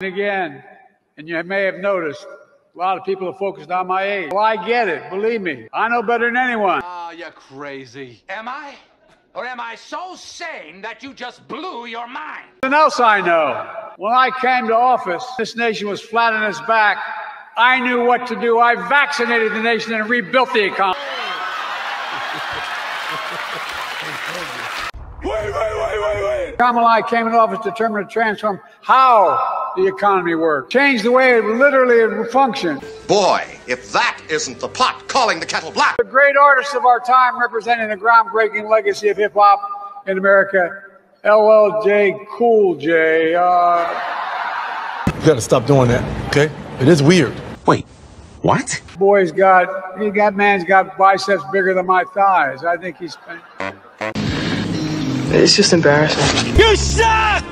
Again, and you may have noticed, a lot of people are focused on my age. Well, I get it. Believe me. I know better than anyone. Oh, you're crazy. Am I? Or am I so sane that you just blew your mind? Something else I know. When I came to office, this nation was flat on its back. I knew what to do. I vaccinated the nation and rebuilt the economy. Wait, wait, wait, wait, wait. Kamala came into office determined to transform how the economy worked, change the way it literally functioned. Boy, if that isn't the pot calling the kettle black. The great artists of our time representing the groundbreaking legacy of hip hop in America, LL Cool J. Uh, You gotta stop doing that, okay? It is weird. Wait, what? boy's got he got man's got biceps bigger than my thighs. I think he's. It's just embarrassing. You suck!